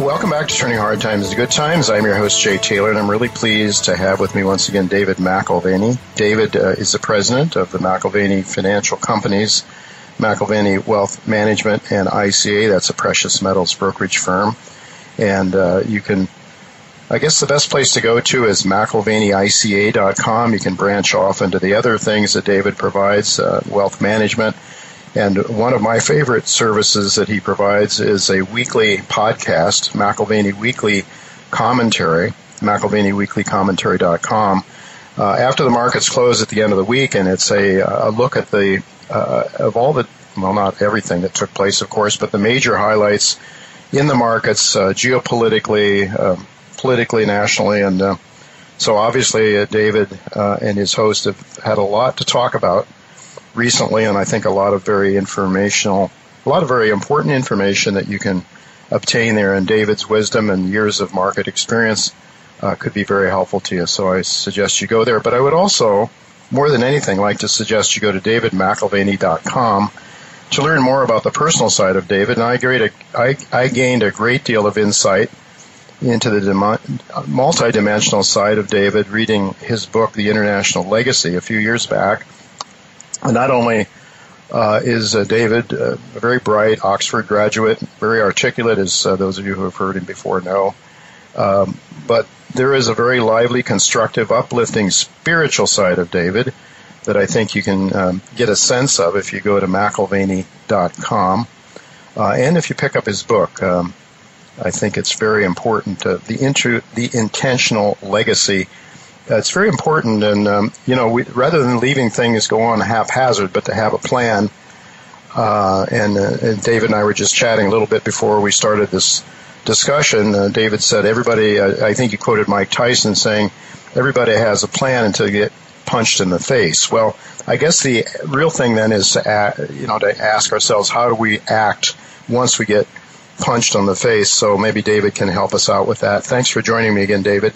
Welcome back to Turning Hard Times to Good Times. I'm your host, Jay Taylor, and I'm really pleased to have with me once again David McAlvany. David uh, is the president of the McAlvany Financial Companies, McAlvany Wealth Management, and ICA. That's a precious metals brokerage firm. And uh, you can, I guess the best place to go to is McAlvanyICA.com. You can branch off into the other things that David provides, uh, wealth management and one of my favorite services that he provides is a weekly podcast, McAlvany Weekly Commentary, McAlvanyWeeklyCommentary.com. Uh, after the markets close at the end of the week, and it's a, a look at the uh, of all the well, not everything that took place, of course, but the major highlights in the markets, uh, geopolitically, uh, politically, nationally, and uh, so obviously uh, David uh, and his host have had a lot to talk about recently, and I think a lot of very informational, a lot of very important information that you can obtain there. And David's wisdom and years of market experience uh, could be very helpful to you. So I suggest you go there. But I would also, more than anything, like to suggest you go to davidmcalvany.com to learn more about the personal side of David. And I, a, I, I gained a great deal of insight into the multidimensional side of David reading his book, The International Legacy, a few years back not only uh, is uh, David uh, a very bright Oxford graduate, very articulate, as uh, those of you who have heard him before know. Um, but there is a very lively, constructive, uplifting spiritual side of David that I think you can um, get a sense of if you go to McAlvany.com. Uh, and if you pick up his book, um, I think it's very important. the, intru- the intentional legacy it's very important, and um, you know, we, rather than leaving things go on haphazard, but to have a plan. Uh, and, uh, and, David and I were just chatting a little bit before we started this discussion. Uh, David said, "Everybody," I think he quoted Mike Tyson saying, "Everybody has a plan until you get punched in the face." Well, I guess the real thing then is to act, you know to ask ourselves, how do we act once we get punched on the face? So maybe David can help us out with that. Thanks for joining me again, David.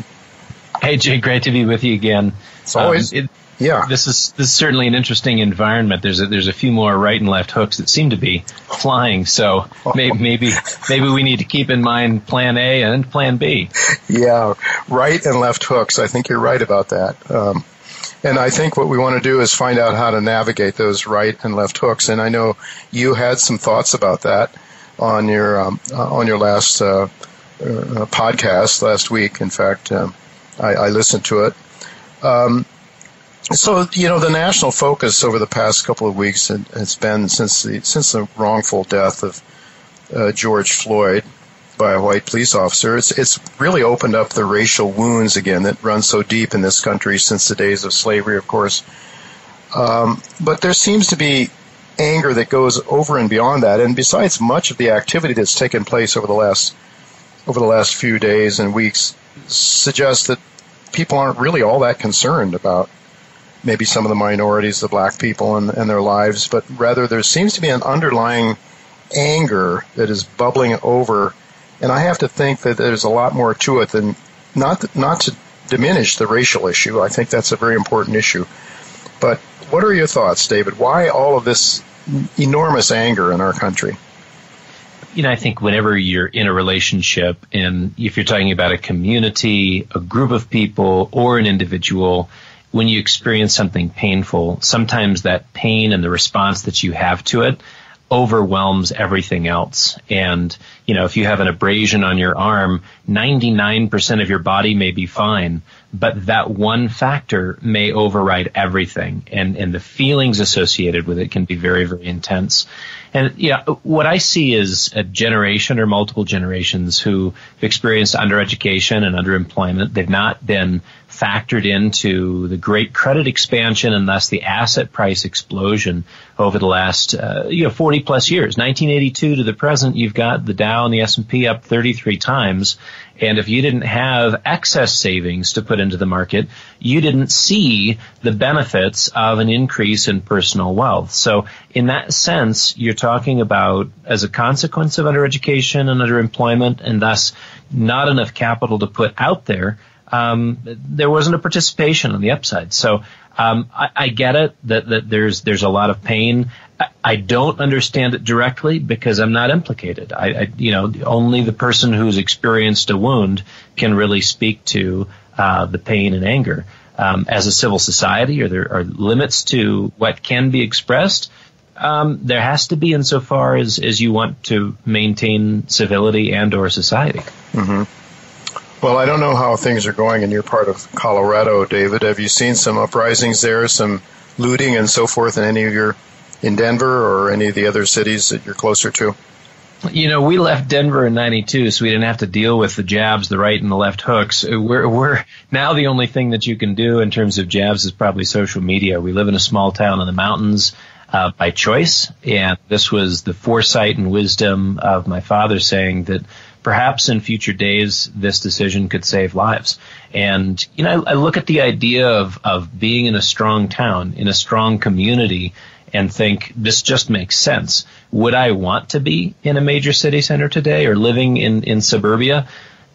Hey Jay, great to be with you again. It's always um, it, yeah. This is this is certainly an interesting environment. There's a, there's a few more right and left hooks that seem to be flying. So maybe maybe maybe we need to keep in mind Plan A and Plan B. Yeah, right and left hooks. I think you're right about that. Um, and I think what we want to do is find out how to navigate those right and left hooks. And I know you had some thoughts about that on your um, uh, on your last uh, uh, podcast last week. In fact. Um, I, I listened to it. Um, so you know the national focus over the past couple of weeks has been since the since the wrongful death of uh, George Floyd by a white police officer. It's it's really opened up the racial wounds again that run so deep in this country since the days of slavery, of course. Um, but there seems to be anger that goes over and beyond that. And besides much of the activity that's taken place over the last over the last few days and weeks, suggests that people aren't really all that concerned about maybe some of the minorities, the black people and, and their lives, but rather there seems to be an underlying anger that is bubbling over. And I have to think that there's a lot more to it than not, not to diminish the racial issue. I think that's a very important issue. But what are your thoughts, David? Why all of this enormous anger in our country? You know, I think whenever you're in a relationship and if you're talking about a community, a group of people, or an individual, when you experience something painful, sometimes that pain and the response that you have to it overwhelms everything else. And, you know, if you have an abrasion on your arm, 99% of your body may be fine, but that one factor may override everything. And, and the feelings associated with it can be very, very intense. And yeah, what I see is a generation or multiple generations who have experienced undereducation and underemployment. They've not been factored into the great credit expansion and thus the asset price explosion over the last uh, you know 40 plus years 1982 to the present you've got the Dow and the S&P up 33 times. And if you didn't have excess savings to put into the market you didn't see the benefits of an increase in personal wealth. So in that sense you're talking about as a consequence of undereducation and underemployment and thus not enough capital to put out there um, there wasn't a participation on the upside. So um, I, I, get it that, that there's there's a lot of pain. I, I, don't understand it directly because I'm not implicated. I, I, you know only the person who's experienced a wound can really speak to uh, the pain and anger. Um, as a civil society, or there are limits to what can be expressed. Um, there has to be insofar as, as you want to maintain civility and or society. Mm-hmm. Well, I don't know how things are going in your part of Colorado, David. Have you seen some uprisings there, some looting and so forth in any of your, in Denver or any of the other cities that you're closer to? You know, we left Denver in '92, so we didn't have to deal with the jabs, the right and the left hooks. We're, we're now the only thing that you can do in terms of jabs is probably social media. We live in a small town in the mountains uh, by choice, and this was the foresight and wisdom of my father saying that perhaps in future days this decision could save lives. And you know, I, I look at the idea of of being in a strong town, in a strong community, and think this just makes sense. Would I want to be in a major city center today or living in in suburbia?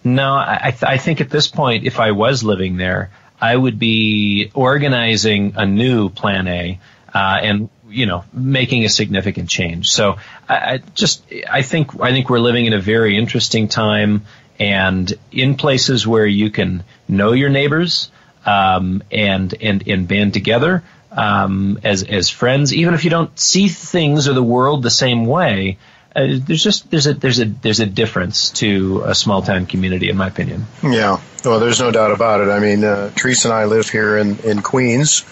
No, I, th- I think at this point, if I was living there, I would be organizing a new Plan A. Uh, and you know, making a significant change. So I, I just, I think, I think we're living in a very interesting time and in places where you can know your neighbors, um, and, and, and band together, um, as, as friends, even if you don't see things or the world the same way, uh, there's just there's a there's a there's a difference to a small town community, in my opinion. Yeah, well, there's no doubt about it. I mean, uh, Teresa and I live here in in Queens,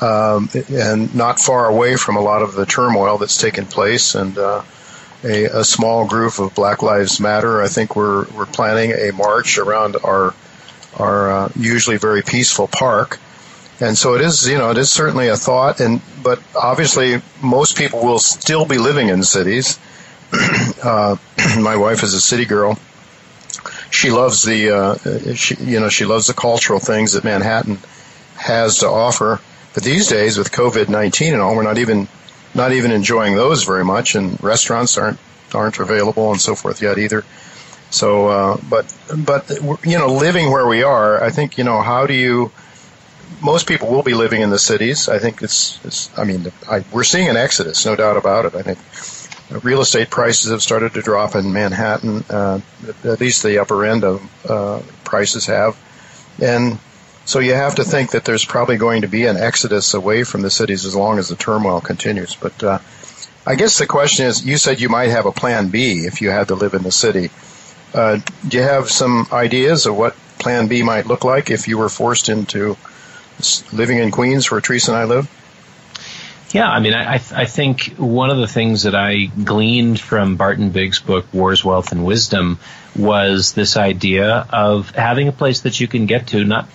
um, and not far away from a lot of the turmoil that's taken place. And uh, a, a, small group of Black Lives Matter, I think we're we're planning a march around our our uh, usually very peaceful park. And so it is, you know, it is certainly a thought. And but obviously, most people will still be living in cities. uh, my wife is a city girl. She loves the, uh, she, you know, she loves the cultural things that Manhattan has to offer. But these days, with COVID nineteen and all, we're not even not even enjoying those very much, and restaurants aren't aren't available and so forth yet either. So, uh, but but you know, living where we are, I think you know how do you? Most people will be living in the cities. I think it's, it's I mean, I, we're seeing an exodus, no doubt about it. I think real estate prices have started to drop in Manhattan. Uh, at least the upper end of uh, prices have, and so you have to think that there's probably going to be an exodus away from the cities as long as the turmoil continues. But uh, I guess the question is, you said you might have a plan B if you had to live in the city. Uh, do you have some ideas of what plan B might look like if you were forced into living in Queens where Teresa and I live? Yeah, I mean, I, I think one of the things that I gleaned from Barton Biggs' book, Wars, Wealth, and Wisdom, was this idea of having a place that you can get to, not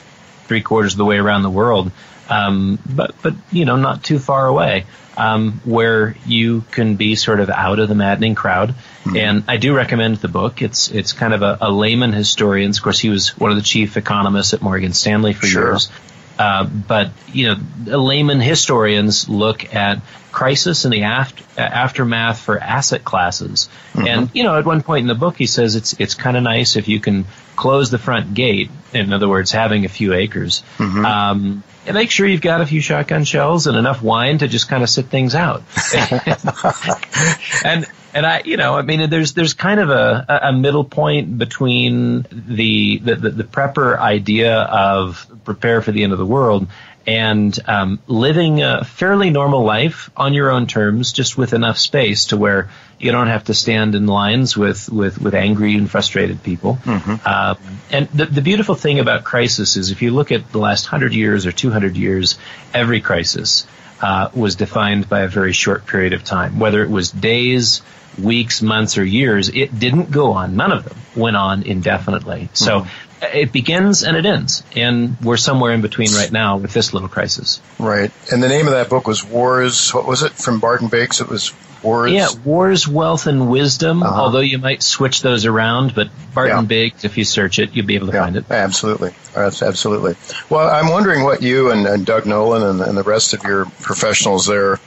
three quarters of the way around the world, um, but but you know not too far away, um, where you can be sort of out of the maddening crowd. Mm-hmm. And I do recommend the book. It's it's kind of a, a layman historian. Of course, he was one of the chief economists at Morgan Stanley for sure. years. Uh, but you know, layman historians look at crisis and the after, aftermath for asset classes. Mm-hmm. And you know, at one point in the book, he says it's it's kind of nice if you can close the front gate. In other words, having a few acres. Mm-hmm. Um, and make sure you've got a few shotgun shells and enough wine to just kind of sit things out. and and I, you know, I mean, there's there's kind of a, a middle point between the, the the, the prepper idea of prepare for the end of the world and um, living a fairly normal life on your own terms, just with enough space to where you don't have to stand in lines with with, with angry and frustrated people. Mm-hmm. Um, and the, the beautiful thing about crisis is if you look at the last hundred years or two hundred years, every crisis uh, was defined by a very short period of time, whether it was days, weeks, months, or years. It didn't go on. None of them went on indefinitely. So. Mm-hmm it begins and it ends, and we're somewhere in between right now with this little crisis. Right. And the name of that book was Wars. What was it from Barton Biggs? It was Wars. Yeah, Wars, Wealth, and Wisdom. Uh-huh. Although you might switch those around, but Barton yeah. Biggs, if you search it, you'll be able to yeah, find it. Absolutely, absolutely. Well, I'm wondering what you and, and Doug Nolan and, and, the rest of your professionals there.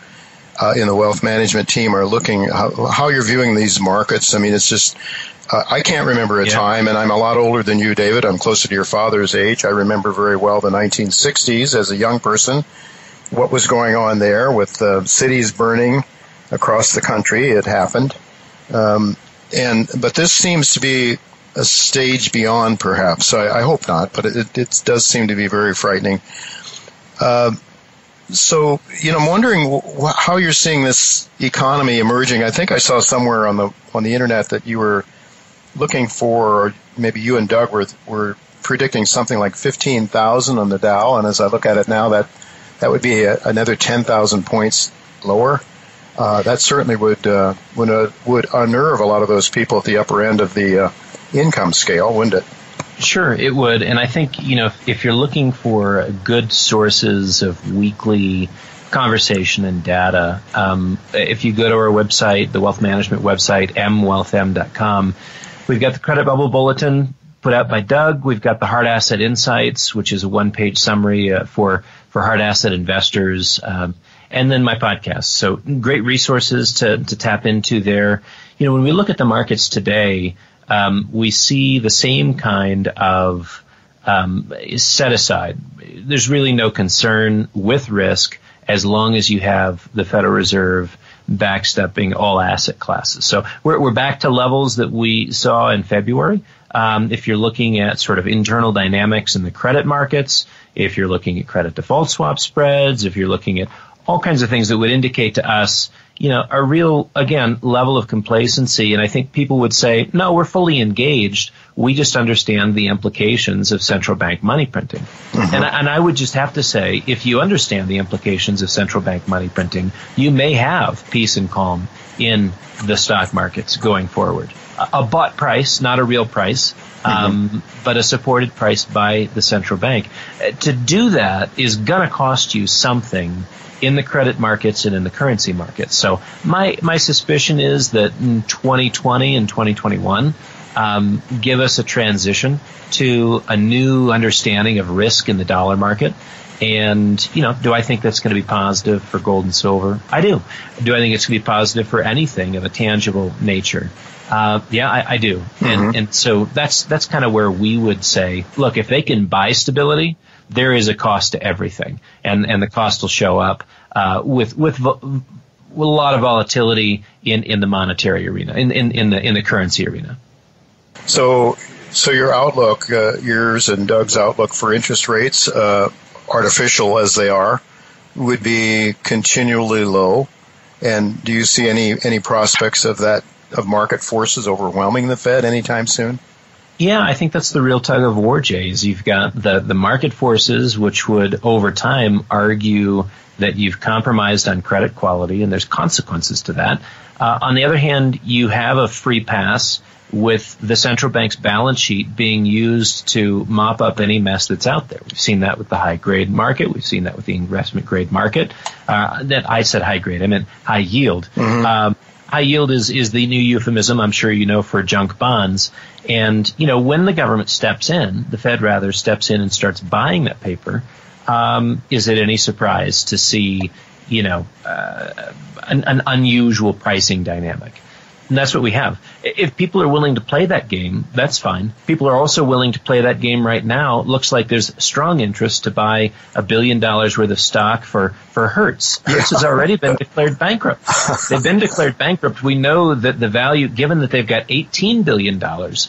Uh, in the wealth management team are looking how, how you're viewing these markets. I mean, it's just uh, I can't remember a yeah. time, and I'm a lot older than you, David. I'm closer to your father's age. I remember very well the 1960s as a young person, what was going on there with uh, cities burning across the country. It happened, um, and but this seems to be a stage beyond, perhaps. I, I hope not, but it, it, does seem to be very frightening. Uh, so, you know, I'm wondering wh- how you're seeing this economy emerging. I think I saw somewhere on the on the internet that you were looking for, or maybe you and Doug were were predicting something like 15,000 on the Dow, and as I look at it now, that that would be a, another 10,000 points lower. Uh, that certainly would uh, would uh, would unnerve a lot of those people at the upper end of the uh, income scale, wouldn't it? Sure, it would. And I think, you know, if, if you're looking for good sources of weekly conversation and data, um, if you go to our website, the wealth management website, mwealthm.com, we've got the credit bubble bulletin put out by Doug. We've got the hard asset insights, which is a one page summary uh, for, for hard asset investors. Um, and then my podcast. So great resources to, to tap into there. You know, when we look at the markets today, um, we see the same kind of um, set aside. There's really no concern with risk as long as you have the Federal Reserve backstopping all asset classes. So we're, we're back to levels that we saw in February. Um, if you're looking at sort of internal dynamics in the credit markets, if you're looking at credit default swap spreads, if you're looking at all kinds of things that would indicate to us you know, a real, again, level of complacency. And I think people would say, no, we're fully engaged. We just understand the implications of central bank money printing. Mm-hmm. And, and I would just have to say, if you understand the implications of central bank money printing, you may have peace and calm in the stock markets going forward. A, a bought price, not a real price. Um, mm-hmm. but a supported price by the central bank. Uh, to do that is going to cost you something in the credit markets and in the currency markets. So my my suspicion is that in 2020 and 2021 um, give us a transition to a new understanding of risk in the dollar market. And, you know, do I think that's going to be positive for gold and silver? I do. Do I think it's going to be positive for anything of a tangible nature? Uh, yeah, I, I do. Mm-hmm. And, and so that's, that's kind of where we would say, look, if they can buy stability, there is a cost to everything, and and the cost will show up uh, with with. with a lot of volatility in, in the monetary arena, in, in, in the in the currency arena. So, so your outlook, uh, yours and Doug's outlook for interest rates, uh, artificial as they are, would be continually low. And do you see any any prospects of that of market forces overwhelming the Fed anytime soon? Yeah, I think that's the real tug of war, Jays. You've got the, the market forces, which would over time argue that you've compromised on credit quality, and there's consequences to that. Uh, on the other hand, you have a free pass with the central bank's balance sheet being used to mop up any mess that's out there. We've seen that with the high grade market. We've seen that with the investment grade market. Uh, that I said high grade, I meant high yield. Mm-hmm. Um, high yield is is the new euphemism I'm sure you know for junk bonds. And you know when the government steps in, the Fed rather steps in and starts buying that paper. Um, is it any surprise to see you know uh, an, an unusual pricing dynamic? And that's what we have. If people are willing to play that game, that's fine. People are also willing to play that game right now. It looks like there's strong interest to buy a billion dollars worth of stock for, for Hertz. Hertz has already been declared bankrupt. They've been declared bankrupt. We know that the value, given that they've got $18 billion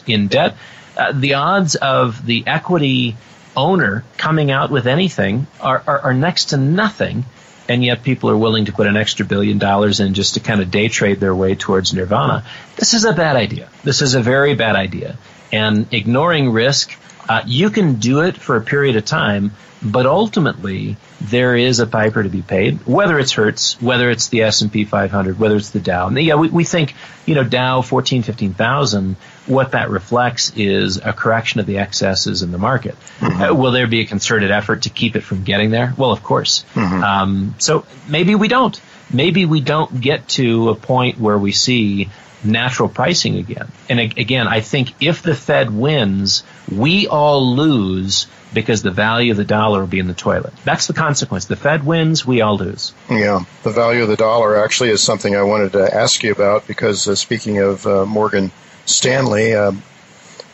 in debt, uh, the odds of the equity owner coming out with anything are, are, are next to nothing and yet people are willing to put an extra billion dollars in just to kind of day trade their way towards nirvana. This is a bad idea. This is a very bad idea. And ignoring risk, uh, you can do it for a period of time, but ultimately there is a piper to be paid, whether it's Hertz, whether it's the S&P 500, whether it's the Dow. And yeah, we, we think, you know, Dow 14, 15,000, what that reflects is a correction of the excesses in the market. Mm-hmm. Uh, will there be a concerted effort to keep it from getting there? Well, of course. Mm-hmm. Um, so maybe we don't. Maybe we don't get to a point where we see natural pricing again. And again, I think if the Fed wins, we all lose because the value of the dollar will be in the toilet. That's the consequence. The Fed wins, we all lose. Yeah, the value of the dollar actually is something I wanted to ask you about because uh, speaking of uh, Morgan Stanley. Um,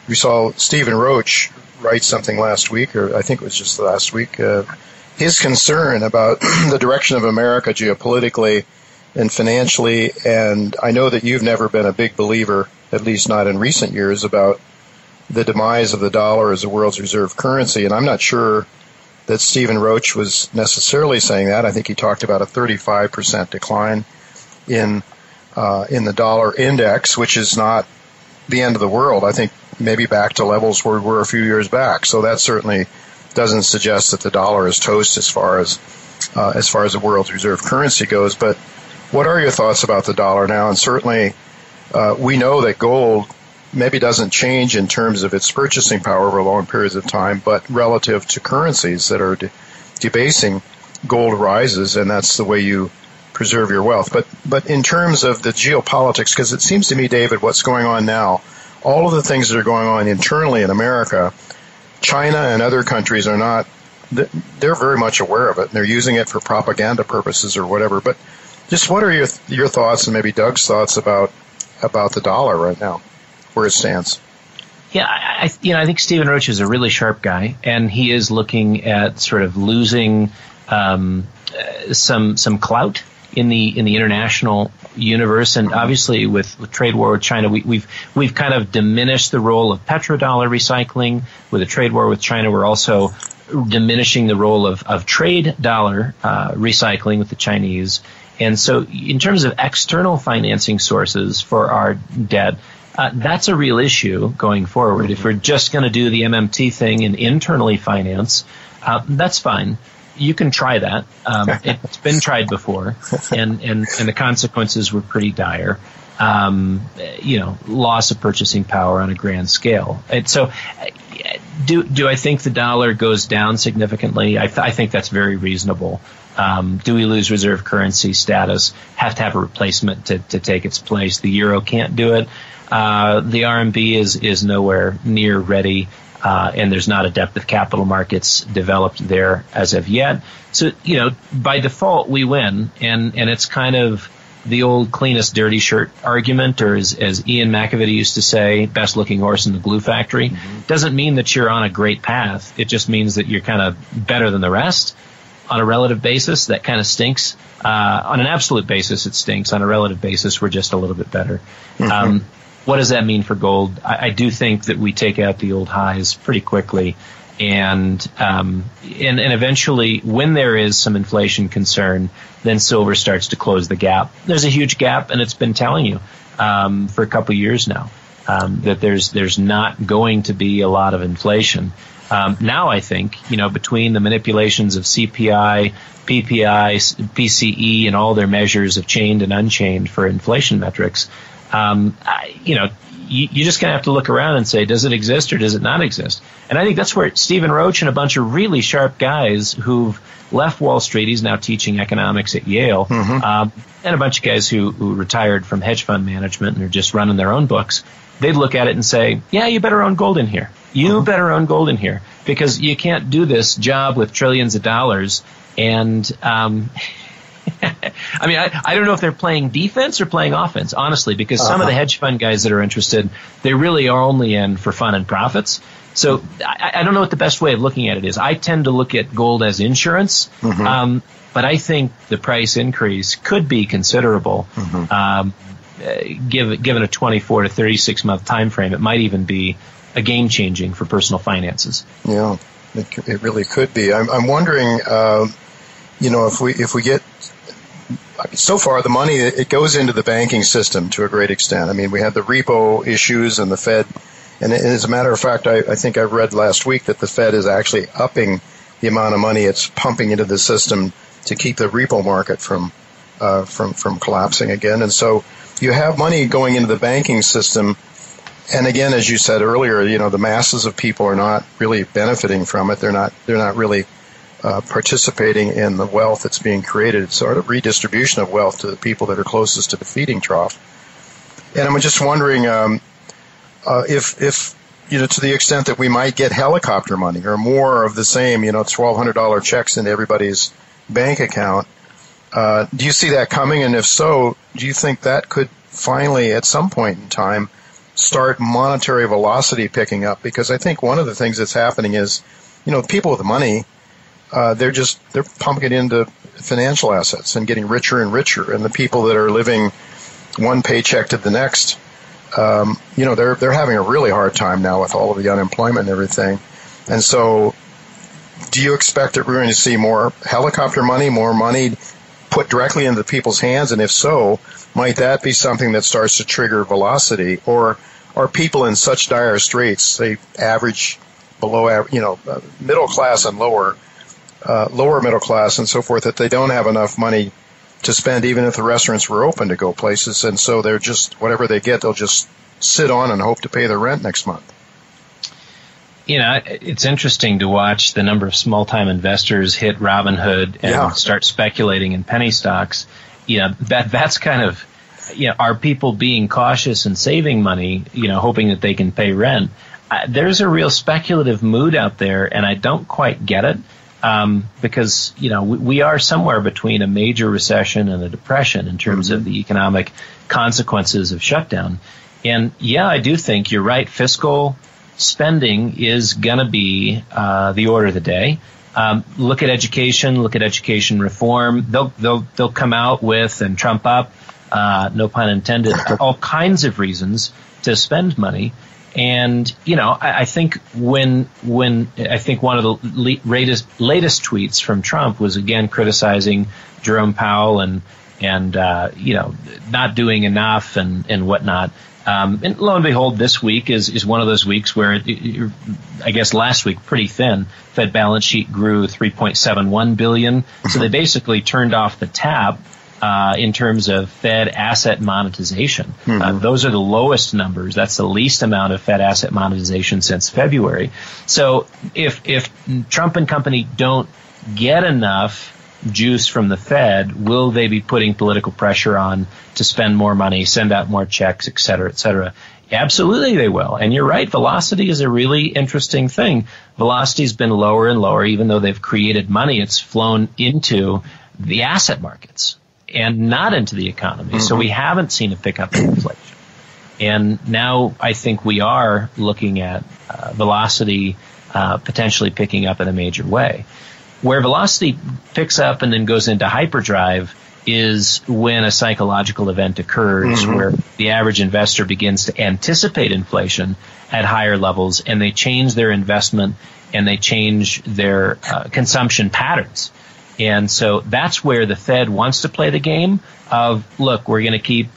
we saw Stephen Roach write something last week, or I think it was just last week. Uh, his concern about the direction of America geopolitically and financially, and I know that you've never been a big believer, at least not in recent years, about the demise of the dollar as the world's reserve currency, and I'm not sure that Stephen Roach was necessarily saying that. I think he talked about a 35% decline in uh, in the dollar index, which is not the end of the world. I think maybe back to levels where we were a few years back. So that certainly doesn't suggest that the dollar is toast as far as uh, as far as the world's reserve currency goes. But what are your thoughts about the dollar now? And certainly, uh, we know that gold maybe doesn't change in terms of its purchasing power over long periods of time, but relative to currencies that are de- debasing, gold rises, and that's the way you preserve your wealth. But but in terms of the geopolitics, because it seems to me, David, what's going on now, all of the things that are going on internally in America, China and other countries are not. They're very much aware of it. And they're using it for propaganda purposes or whatever. But just what are your your thoughts and maybe Doug's thoughts about about the dollar right now, where it stands? Yeah, I, you know, I think Stephen Roach is a really sharp guy, and he is looking at sort of losing um, uh, some some clout in the in the international universe, and obviously with, trade war with China, we, we've we've kind of diminished the role of petrodollar recycling. With a trade war with China, we're also diminishing the role of, of trade dollar uh, recycling with the Chinese. And so, in terms of external financing sources for our debt, uh, that's a real issue going forward. If we're just going to do the MMT thing and internally finance, uh, that's fine. You can try that. Um, it's been tried before, and, and, and the consequences were pretty dire. Um, you know, loss of purchasing power on a grand scale. And so, do do I think the dollar goes down significantly? I, th- I think that's very reasonable. Um, do we lose reserve currency status? Have to have a replacement to, to take its place. The euro can't do it. Uh, the RMB is is nowhere near ready, uh, and there's not a depth of capital markets developed there as of yet. So you know, by default, we win, and and it's kind of the old cleanest dirty shirt argument, or as, as Ian McAvity used to say, best looking horse in the glue factory. Mm-hmm. Doesn't mean that you're on a great path. It just means that you're kind of better than the rest on a relative basis, that kind of stinks. Uh, on an absolute basis, it stinks. On a relative basis, we're just a little bit better. Mm-hmm. Um, what does that mean for gold? I, I, do think that we take out the old highs pretty quickly, and um, and and eventually, when there is some inflation concern, then silver starts to close the gap. There's a huge gap, and it's been telling you um, for a couple years now um, that there's there's not going to be a lot of inflation. Um, now I think, you know, between the manipulations of CPI, PPI, PCE, and all their measures of chained and unchained for inflation metrics, um, I, you know, you, you're just going to have to look around and say, does it exist or does it not exist? And I think that's where Stephen Roach and a bunch of really sharp guys who've left Wall Street, he's now teaching economics at Yale, mm-hmm. um, and a bunch of guys who, who retired from hedge fund management and are just running their own books, they'd look at it and say, yeah, you better own gold in here. You uh-huh. better own gold in here because you can't do this job with trillions of dollars. And um, I mean, I, I don't know if they're playing defense or playing offense, honestly, because some uh-huh. of the uh-huh. hedge fund guys that are interested, they really are only in for fun and profits. So I, I don't know what the best way of looking at it is. I tend to look at gold as insurance. Mm-hmm. Um, but I think the price increase could be considerable. Mm-hmm. Um, uh, give, given a 24 to 36 month time frame, it might even be a game changing for personal finances. Yeah, it, it really could be. I'm, I'm wondering, uh, you know, if we if we get so far the money it goes into the banking system to a great extent. I mean, we had the repo issues and the Fed, and as a matter of fact, I, I think I read last week that the Fed is actually upping the amount of money it's pumping into the system to keep the repo market from uh, from from collapsing again. And so you have money going into the banking system and again, as you said earlier, you know the masses of people are not really benefiting from it. They're not. They're not really uh, participating in the wealth that's being created. It's sort of redistribution of wealth to the people that are closest to the feeding trough. And I'm just wondering um, uh, if, if you know, to the extent that we might get helicopter money or more of the same, you know, $1,200 checks into everybody's bank account. Uh, do you see that coming? And if so, do you think that could finally, at some point in time, start monetary velocity picking up? Because I think one of the things that's happening is, you know, people with money, uh, they're just they're pumping it into financial assets and getting richer and richer, and the people that are living one paycheck to the next, um, you know, they're they're having a really hard time now with all of the unemployment and everything, and so. Do you expect that we're going to see more helicopter money, more money put directly into the people's hands? And if so, might that be something that starts to trigger velocity? Or are people in such dire straits, they average below you know, middle class and lower, uh, lower middle class and so forth, that they don't have enough money to spend even if the restaurants were open to go places. And so they're just, whatever they get, they'll just sit on and hope to pay their rent next month you know, it's interesting to watch the number of small time investors hit Robinhood and yeah. start speculating in penny stocks. You know, that that's kind of you know, are people being cautious and saving money, you know, hoping that they can pay rent? Uh, there's a real speculative mood out there, and I don't quite get it um, because you know we, we, are somewhere between a major recession and a depression in terms mm-hmm. of the economic consequences of shutdown. And yeah, I do think you're right. Fiscal spending is going to be uh, the order of the day. Um, look at education. Look at education reform. They'll they'll they'll come out with and trump up, uh, no pun intended, all kinds of reasons to spend money. And you know, I, I think when when I think one of the latest latest tweets from Trump was again criticizing Jerome Powell and and uh, you know not doing enough and and whatnot. Um, and lo and behold, this week is, is one of those weeks where, it, it, I guess last week, pretty thin. Fed balance sheet grew 3.71 billion. So they basically turned off the tap uh, in terms of Fed asset monetization. Mm-hmm. Uh, those are the lowest numbers. That's the least amount of Fed asset monetization since February. So if if Trump and company don't get enough juice from the Fed, will they be putting political pressure on to spend more money, send out more checks, et cetera, et cetera? Absolutely they will. And you're right, velocity is a really interesting thing. Velocity's been lower and lower, even though they've created money, it's flown into the asset markets and not into the economy. Mm-hmm. So we haven't seen a pickup in inflation. And now I think we are looking at uh, velocity uh, potentially picking up in a major way. Where velocity picks up and then goes into hyperdrive is when a psychological event occurs mm-hmm. where the average investor begins to anticipate inflation at higher levels and they change their investment and they change their uh, consumption patterns. And so that's where the Fed wants to play the game of, look, we're going to keep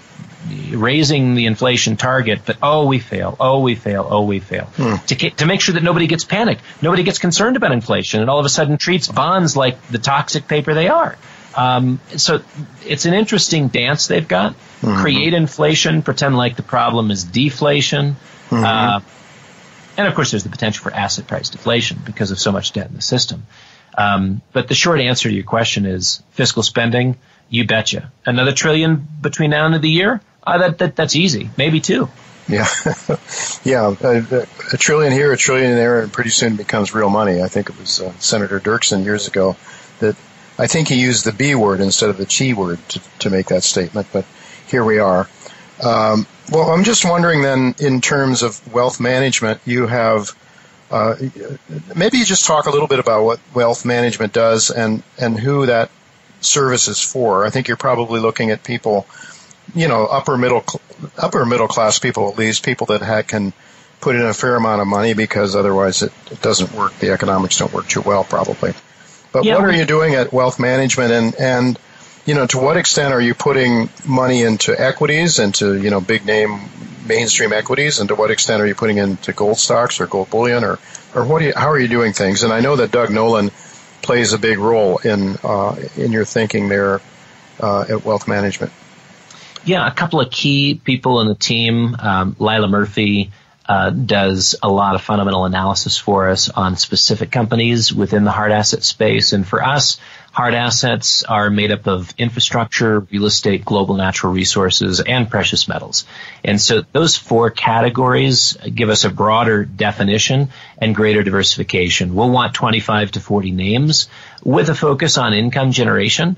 raising the inflation target, but oh, we fail, oh, we fail, oh, we fail. Hmm. To, to make sure that nobody gets panicked, nobody gets concerned about inflation, and all of a sudden treats bonds like the toxic paper they are. Um, so it's an interesting dance they've got. Mm-hmm. Create inflation, pretend like the problem is deflation. Mm-hmm. Uh, and of course, there's the potential for asset price deflation because of so much debt in the system. Um, but the short answer to your question is fiscal spending. You betcha. Another trillion between now and the year? Uh, that, that that's easy. Maybe two. Yeah, yeah. A, a, trillion here, a trillion there, and pretty soon becomes real money. I think it was uh, Senator Dirksen years ago that I think he used the B word instead of the Chi word to, to make that statement. But here we are. Um, well, I'm just wondering then, in terms of wealth management, you have uh, maybe you just talk a little bit about what wealth management does and and who that service is for. I think you're probably looking at people you know, upper middle, upper middle class people at least, people that ha- can put in a fair amount of money because otherwise it, it doesn't work. The economics don't work too well, probably. But what are you doing at wealth management and, and, you know, to what extent are you putting money into equities, into, you know, big name mainstream equities, and to what extent are you putting into gold stocks or gold bullion or, or what do you, how are you doing things? And I know that Doug Nolan plays a big role in, uh, in your thinking there, uh, at wealth management. Yeah, a couple of key people in the team. Um, Lila Murphy uh, does a lot of fundamental analysis for us on specific companies within the hard asset space. And for us, hard assets are made up of infrastructure, real estate, global natural resources, and precious metals. And so those four categories give us a broader definition and greater diversification. We'll want 25 to 40 names with a focus on income generation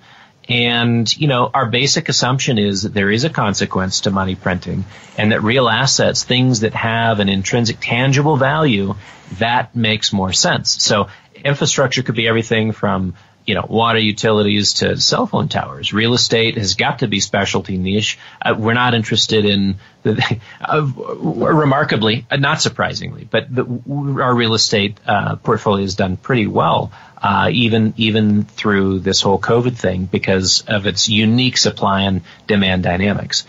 And, you know, our basic assumption is that there is a consequence to money printing and that real assets, things that have an intrinsic tangible value, that makes more sense. So infrastructure could be everything from you know, water utilities to cell phone towers. Real estate has got to be specialty niche. Uh, we're not interested in the, uh, remarkably, uh, not surprisingly, but the, our real estate uh, portfolio has done pretty well, uh, even even through this whole COVID thing because of its unique supply and demand dynamics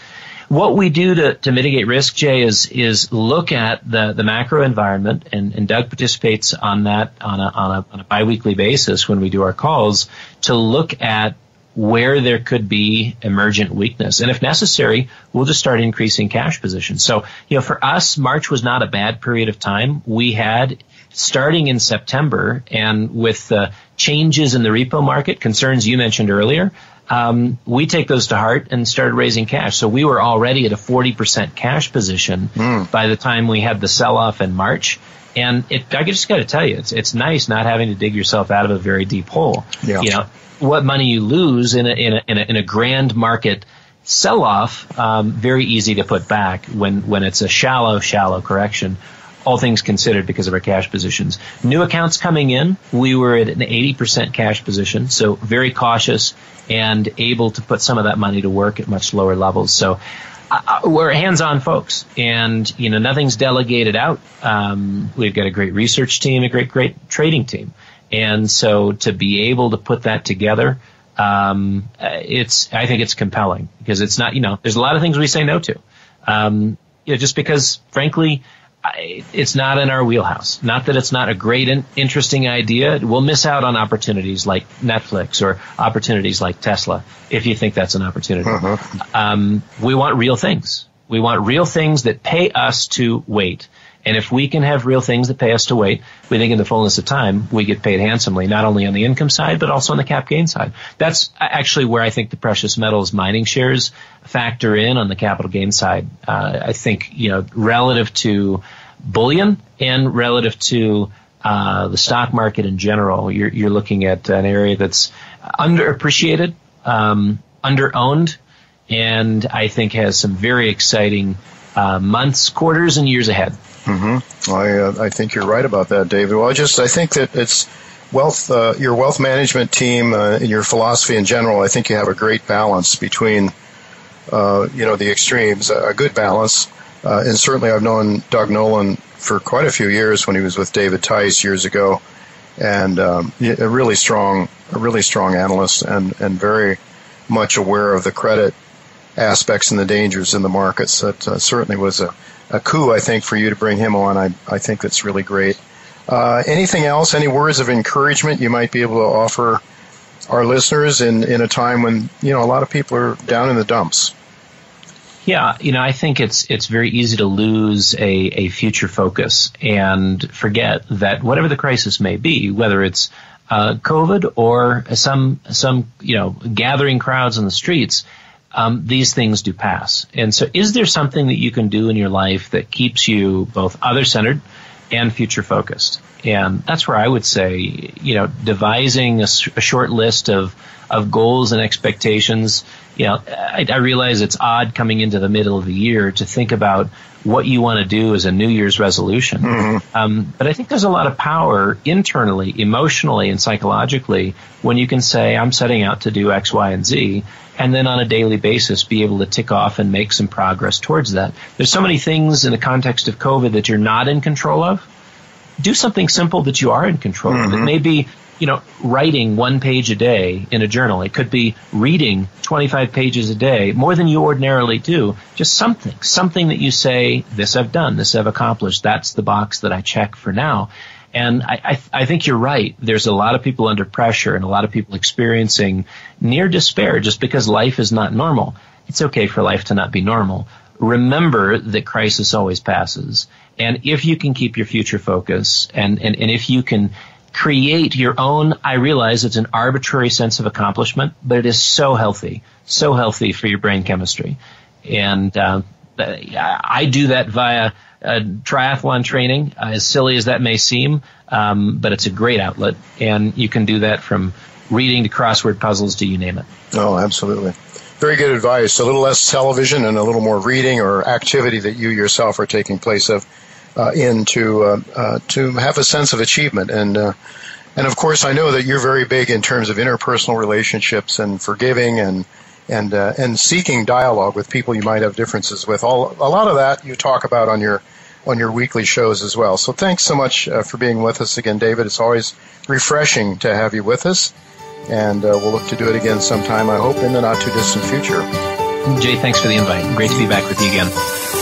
what we do to, to mitigate risk, Jay, is is look at the, the macro environment, and, and Doug participates on that on a, on a on a biweekly basis when we do our calls to look at where there could be emergent weakness. And if necessary, we'll just start increasing cash positions. So, you know, for us, March was not a bad period of time. We had starting in September and with the changes in the repo market, concerns you mentioned earlier, um, we take those to heart and started raising cash. So we were already at a 40% cash position mm. by the time we had the sell off in March. And it, I just got to tell you, it's, it's nice not having to dig yourself out of a very deep hole. Yeah. You know, what money you lose in a, in a, in a, in a grand market sell off, um, very easy to put back when, when it's a shallow, shallow correction all things considered because of our cash positions. New accounts coming in, we were at an 80% cash position, so very cautious and able to put some of that money to work at much lower levels. So uh, uh, we're hands-on folks, and you know nothing's delegated out. Um, we've got a great research team, a great great trading team, and so to be able to put that together, um, it's I think it's compelling because it's not you know there's a lot of things we say no to, um, you know, just because frankly it's not in our wheelhouse. Not that it's not a great and interesting idea. We'll miss out on opportunities like Netflix or opportunities like Tesla if you think that's an opportunity. Uh-huh. Um, we want real things. We want real things that pay us to wait. And if we can have real things that pay us to wait, we think in the fullness of time, we get paid handsomely, not only on the income side, but also on the cap gain side. That's actually where I think the precious metals mining shares factor in on the capital gain side. Uh, I think, you know, relative to bullion and relative to uh, the stock market in general, you're, you're, looking at an area that's underappreciated, um, underowned, and I think has some very exciting uh, months, quarters, and years ahead. Mm-hmm. I uh, I think you're right about that, David. Well, I just I think that it's wealth uh, your wealth management team uh, and your philosophy in general. I think you have a great balance between uh, you know the extremes, a good balance. Uh, and certainly, I've known Doug Nolan for quite a few years when he was with David Tice years ago, and um, a really strong, a really strong analyst, and and very much aware of the credit aspects and the dangers in the markets. That uh, certainly was a, a coup, I think, for you to bring him on. I, I think that's really great. Uh, anything else? Any words of encouragement you might be able to offer our listeners in, in a time when you know a lot of people are down in the dumps? Yeah, you know, I think it's it's very easy to lose a, a future focus and forget that whatever the crisis may be, whether it's uh, COVID or some some you know gathering crowds in the streets, um, these things do pass. And so, is there something that you can do in your life that keeps you both other centered and future focused? And that's where I would say, you know, devising a, a short list of of goals and expectations. You know, I, I realize it's odd coming into the middle of the year to think about what you want to do as a New Year's resolution. Mm-hmm. Um, but I think there's a lot of power internally, emotionally, and psychologically when you can say, I'm setting out to do X, Y, and Z, and then on a daily basis be able to tick off and make some progress towards that. There's so many things in the context of COVID that you're not in control of. Do something simple that you are in control mm-hmm. of. It mm-hmm. may be you know, writing one page a day in a journal. It could be reading 25 pages a day, more than you ordinarily do. Just something, something that you say, this I've done, this I've accomplished. That's the box that I check for now. And I, I, I, think you're right. There's a lot of people under pressure and a lot of people experiencing near despair just because life is not normal. It's okay for life to not be normal. Remember that crisis always passes. And if you can keep your future focus and, and, and if you can create your own, I realize it's an arbitrary sense of accomplishment, but it is so healthy, so healthy for your brain chemistry. And, uh, I do that via triathlon training, as silly as that may seem, um, but it's a great outlet, and you can do that from reading to crossword puzzles to you name it. Oh, absolutely. Very good advice. A little less television and a little more reading or activity that you yourself are taking place of in to uh, uh, to have a sense of achievement and uh, and of course I know that you're very big in terms of interpersonal relationships and forgiving and and uh, and seeking dialogue with people you might have differences with. All a lot of that you talk about on your on your weekly shows as well. So thanks so much uh, for being with us again, David. It's always refreshing to have you with us, and uh, we'll look to do it again sometime. I hope in the not too distant future. Jay, thanks for the invite. Great to be back with you again.